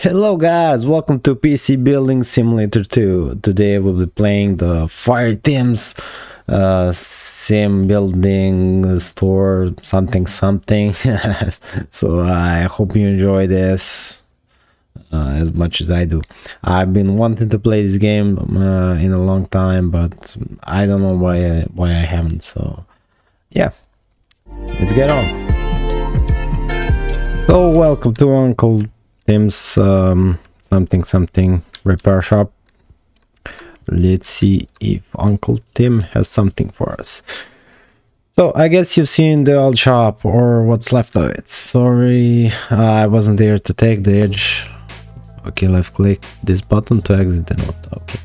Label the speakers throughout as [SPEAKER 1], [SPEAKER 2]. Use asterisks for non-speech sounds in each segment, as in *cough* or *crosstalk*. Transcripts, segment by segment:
[SPEAKER 1] Hello guys, welcome to PC Building Simulator 2. Today we'll be playing the Fire Teams uh, sim building store something something. *laughs* so I hope you enjoy this uh, as much as I do. I've been wanting to play this game uh, in a long time, but I don't know why I, why I haven't. So yeah, let's get on. So welcome to Uncle Tim's um, something something repair shop. Let's see if Uncle Tim has something for us. So I guess you've seen the old shop or what's left of it. Sorry, I wasn't there to take the edge. Okay, left click this button to exit the note. Okay.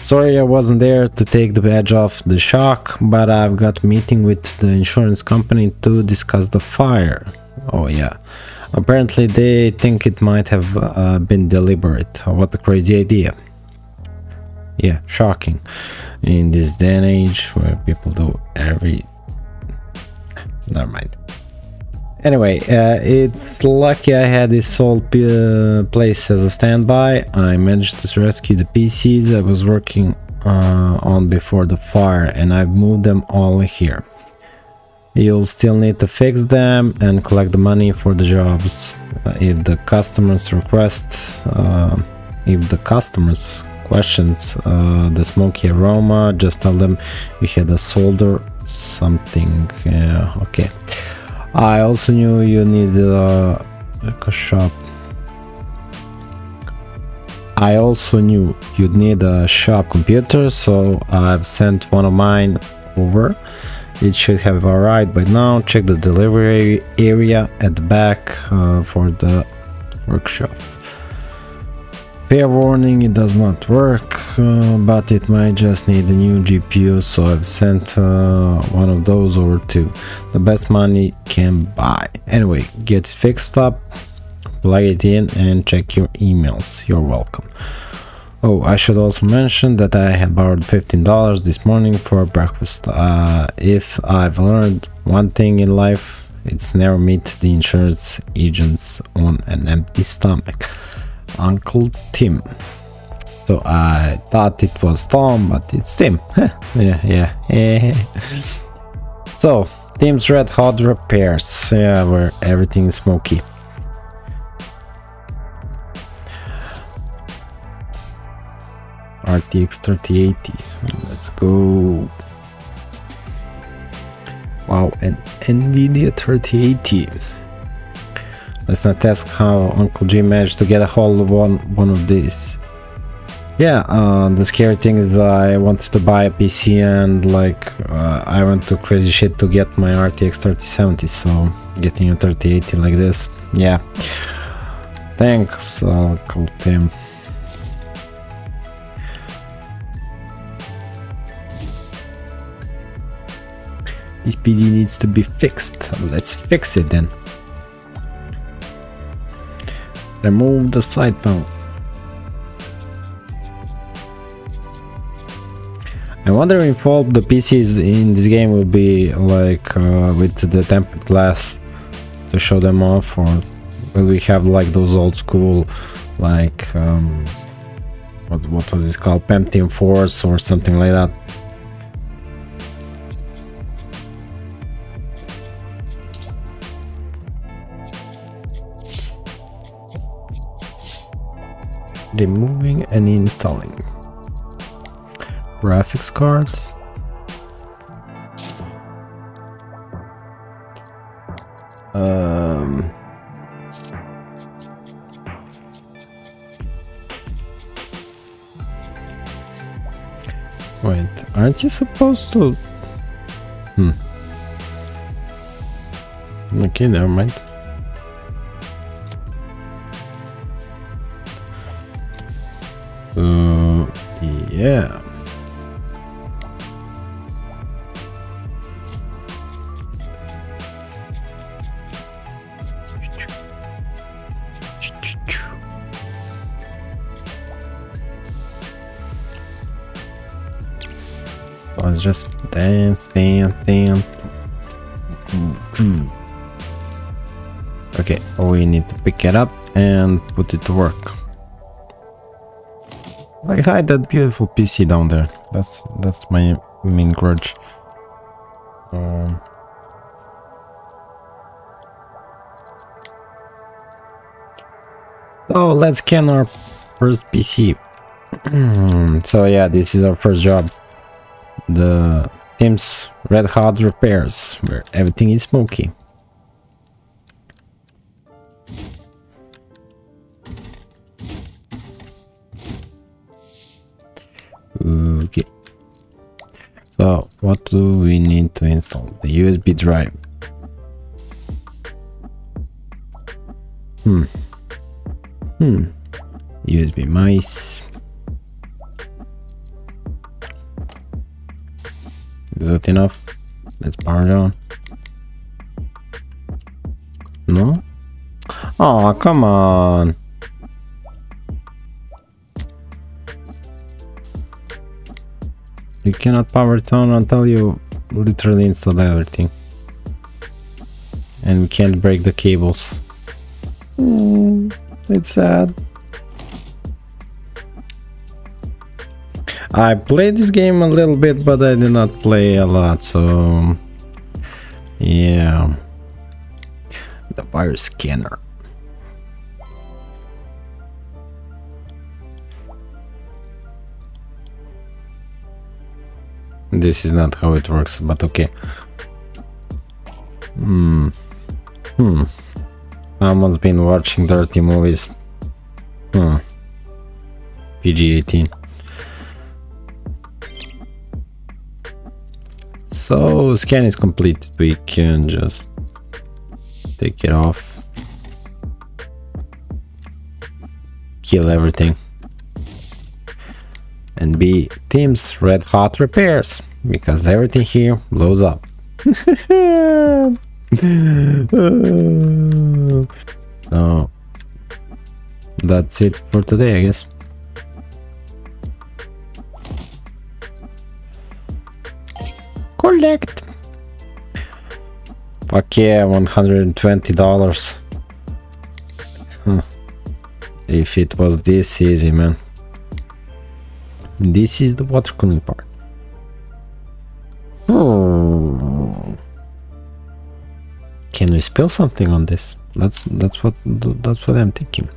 [SPEAKER 1] Sorry I wasn't there to take the edge off the shock, but I've got meeting with the insurance company to discuss the fire. Oh yeah. Apparently they think it might have uh, been deliberate. What a crazy idea. Yeah, shocking. In this day and age where people do every... Never mind. Anyway, uh, it's lucky I had this old uh, place as a standby. I managed to rescue the PCs I was working uh, on before the fire and I've moved them all here. You'll still need to fix them and collect the money for the jobs. Uh, if the customers request, uh, if the customers questions uh, the smoky aroma, just tell them you had a solder something. Yeah, okay. I also knew you needed a, a shop. I also knew you'd need a shop computer, so I've sent one of mine over. It should have arrived by now. Check the delivery area at the back uh, for the workshop. Fair warning, it does not work, uh, but it might just need a new GPU, so I've sent uh, one of those over too. The best money can buy. Anyway, get it fixed up, plug it in and check your emails. You're welcome. Oh, I should also mention that I had borrowed $15 this morning for breakfast. Uh, if I've learned one thing in life, it's never meet the insurance agents on an empty stomach. Uncle Tim. So I thought it was Tom, but it's Tim. *laughs* yeah, yeah. *laughs* so, Tim's Red Hot Repairs. Yeah, where everything is smoky. RTX 3080. Let's go. Wow, an NVIDIA 3080. Let's not ask how Uncle Jim managed to get a hold of one, one of these. Yeah, uh, the scary thing is that I wanted to buy a PC and like uh, I went to crazy shit to get my RTX 3070, so getting a 3080 like this, yeah. Thanks, Uncle Tim. This PD needs to be fixed. Let's fix it then. Remove the side panel. I wonder if all the PCs in this game will be like uh, with the tempered glass to show them off or will we have like those old school like um, what, what was this called Pentium Force or something like that removing and installing. Graphics cards. Um wait aren't you supposed to? Hmm. Okay never mind yeah. Just dance, dance, dance. Okay, we need to pick it up and put it to work. I hide that beautiful PC down there. That's that's my main grudge. Um, let's scan our first PC. *clears throat* so yeah, this is our first job. The Tim's Red Hot Repairs, where everything is smoky. So, what do we need to install? The USB drive. Hmm. Hmm. USB mice. Is that enough? Let's power on. No? Oh, come on. You cannot power it on until you literally install everything. And we can't break the cables. Mm, it's sad. I played this game a little bit, but I did not play a lot, so... Yeah. The virus scanner. This is not how it works, but okay. Hmm. Hmm. Someone's been watching dirty movies. Hmm. PG-18. So, scan is complete. We can just take it off. Kill everything and B Tim's Red Hot Repairs because everything here blows up. *laughs* so that's it for today, I guess. Collect. Fuck yeah, $120. Huh. If it was this easy, man. This is the water cooling part. Hmm. Can we spill something on this? That's that's what that's what I'm thinking.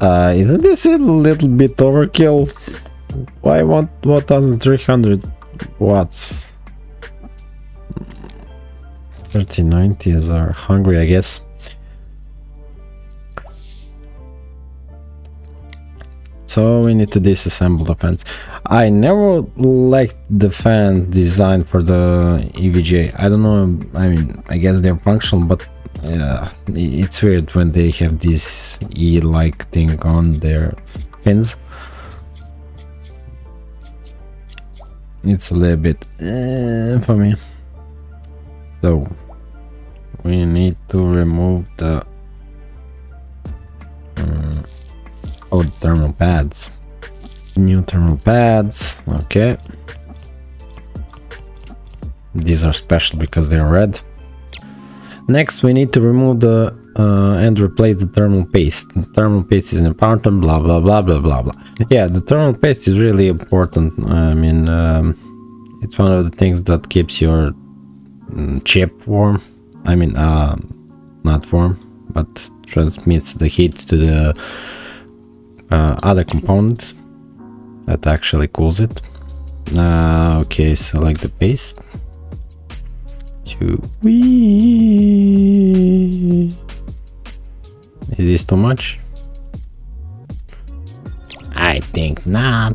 [SPEAKER 1] Uh, isn't this a little bit overkill? Why want 1300 watts? 3090s are hungry, I guess. So we need to disassemble the fans. I never liked the fan design for the EVGA. I don't know, I mean, I guess they're functional, but yeah, it's weird when they have this E-like thing on their fins. It's a little bit eh, for me. So, we need to remove the um, Oh, thermal pads. New thermal pads. Okay. These are special because they're red. Next, we need to remove the uh, and replace the thermal paste. The thermal paste is important, blah, blah, blah, blah, blah, blah. Yeah, the thermal paste is really important. I mean, um, it's one of the things that keeps your mm, chip warm. I mean, uh, not warm, but transmits the heat to the uh, other component that actually cools it. Uh, okay, select the paste. To Is this too much? I think not.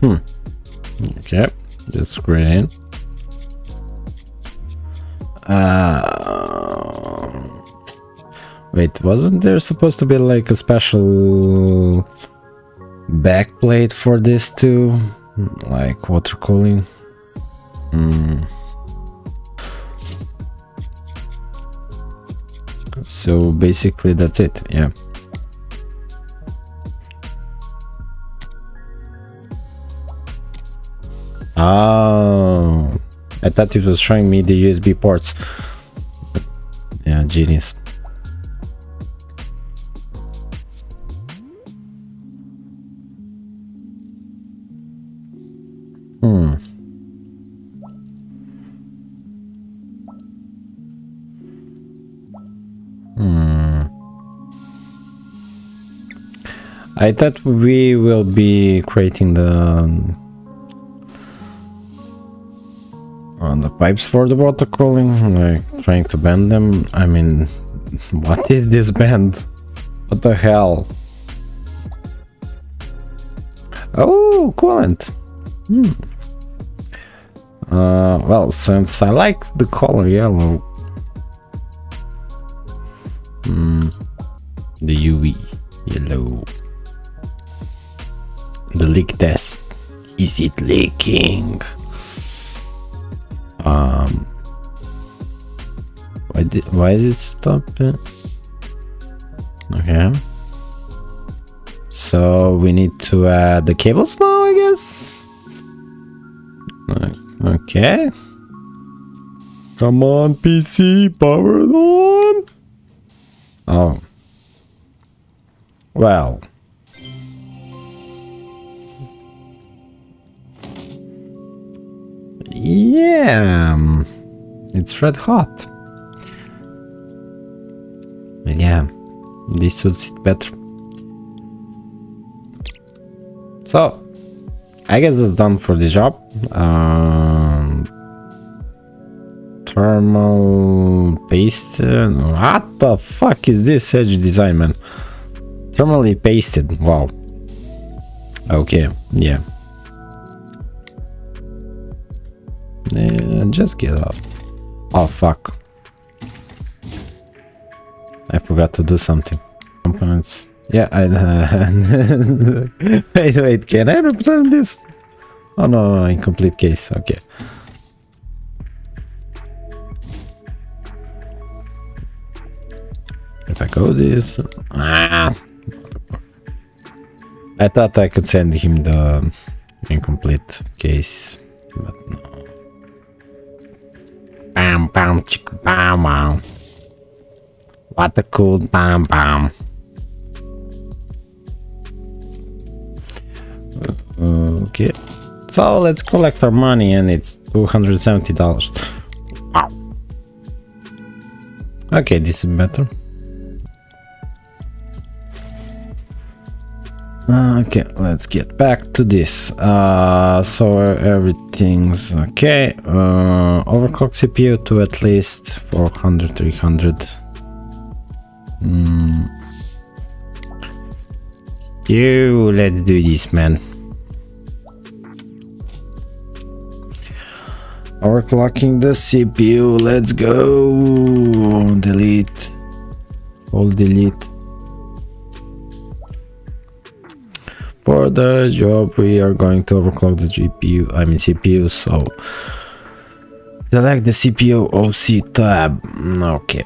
[SPEAKER 1] Hmm. Okay, just screw in. Uh, Wait, wasn't there supposed to be like a special backplate for this too? Like water cooling? Hmm. So basically that's it, yeah. Oh, I thought it was showing me the USB ports. Yeah, genius. I thought we will be creating the on the pipes for the water cooling, like trying to bend them. I mean, *laughs* what is this bend? What the hell? Oh, coolant. Hmm. Uh, well, since I like the color yellow, hmm, the UV yellow, the leak test. Is it leaking? Um, why did, why is it stopping? Okay. So we need to add the cables now, I guess. Okay. Come on, PC, power it on. Oh. Well. Yeah, it's red hot. Yeah, this suits it better. So, I guess it's done for the job. Um, thermal paste. What the fuck is this edge design, man? Thermally pasted. Wow. Okay, yeah. And just get up. Oh fuck. I forgot to do something. Components. Yeah, I. Uh, *laughs* wait, wait. Can I return this? Oh no, no, incomplete case. Okay. If I go this, ah, I thought I could send him the incomplete case, but no. Bam, chick, bam, bam. What a cool bam, bam. Okay. So let's collect our money and it's $270. Wow. Okay, this is better. Okay, let's get back to this. Uh, so everything's okay. Uh, overclock CPU to at least 400, 300. Mm. You, let's do this, man. Overclocking the CPU, let's go. Delete. All delete. For the job, we are going to overclock the GPU, I mean CPU, so select the CPU OC tab. Okay.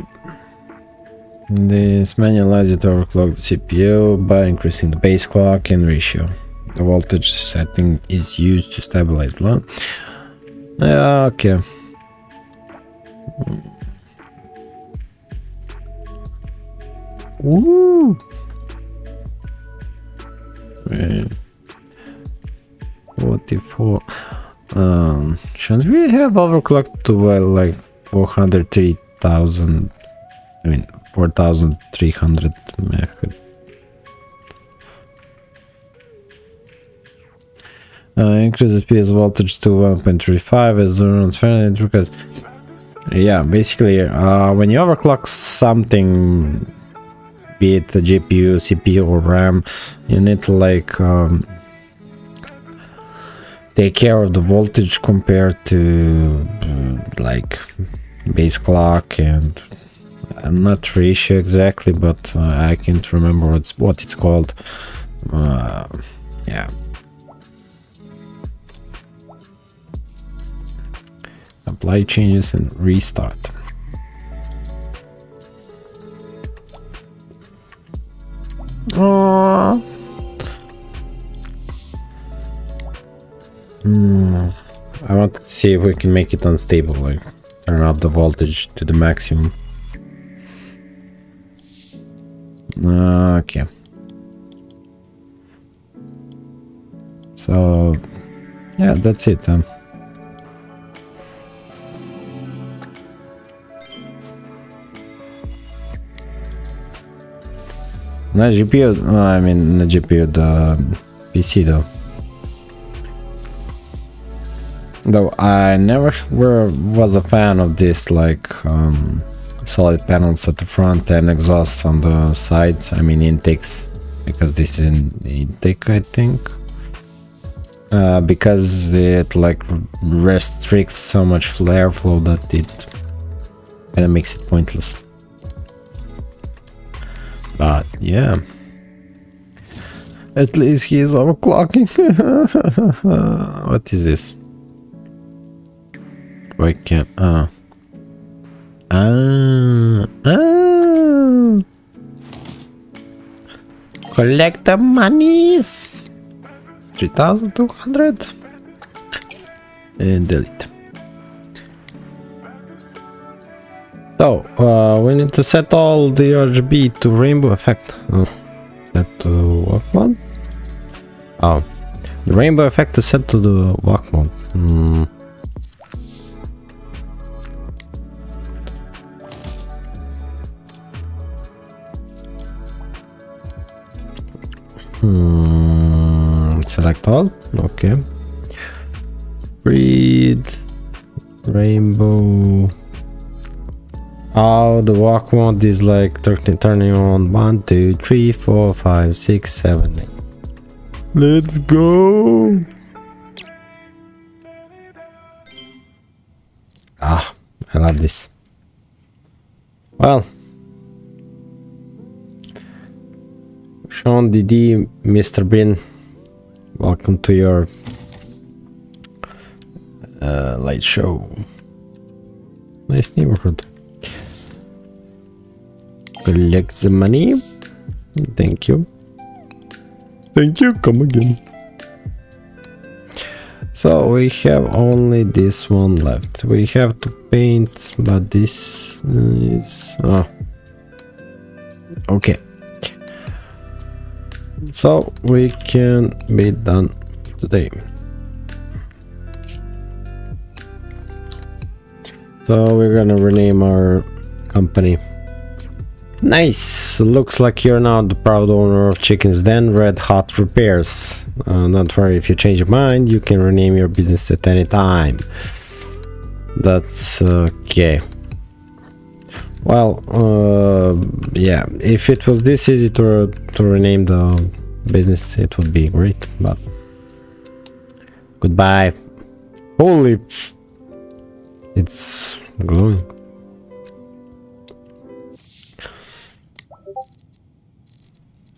[SPEAKER 1] This menu allows you to overclock the CPU by increasing the base clock and ratio. The voltage setting is used to stabilize blood. Yeah, okay. Wait. 44. Um, shouldn't we have overclocked to well, like 403,000? I mean, 4,300 megahertz. Uh, increase the PS voltage to 1.35 as transparent because yeah basically uh, when you overclock something be it the GPU, CPU or RAM you need to like um, take care of the voltage compared to like base clock and I'm not sure exactly but uh, I can't remember what's what it's called uh, yeah apply changes and restart. Hmm. I want to see if we can make it unstable, like turn up the voltage to the maximum. Okay. So, yeah, that's it. Um, Not GPU, I mean, not GPU, the PC though. Though I never were, was a fan of this, like, um, solid panels at the front and exhausts on the sides, I mean intakes, because this is an intake, I think. Uh, because it like restricts so much airflow that it kind of makes it pointless. But yeah. At least he is overclocking. *laughs* what is this? Why can't... Uh. Ah. Ah. Collect the monies. 3200. And delete. So, uh, we need to set all the RGB to rainbow effect. Uh, set to what mode? Oh, the rainbow effect is set to the walk mode. Hmm. Hmm. Select all. Okay. Breed. Rainbow. Oh, the walk mode is like 13, turning on 1, 2, 3, 4, 5, 6, 7, 8. Let's go! Ah, I love this. Well. Sean DD, Mr. Bin, welcome to your uh, light show. Nice neighborhood collect the money. Thank you. Thank you. Come again. So we have only this one left. We have to paint, but this is... Oh. Okay. So we can be done today. So we're gonna rename our company Nice! Looks like you're now the proud owner of Chicken's Den Red Hot Repairs. Uh, not worry, if you change your mind, you can rename your business at any time. That's okay. Well, uh, yeah, if it was this easy to, to rename the business, it would be great, but... Goodbye. Holy... It's glowing.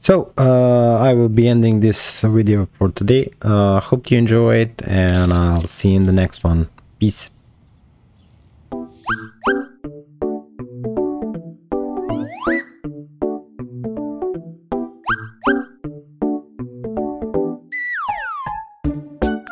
[SPEAKER 1] So uh, I will be ending this video for today. Uh, hope you enjoyed and I'll see you in the next one. Peace.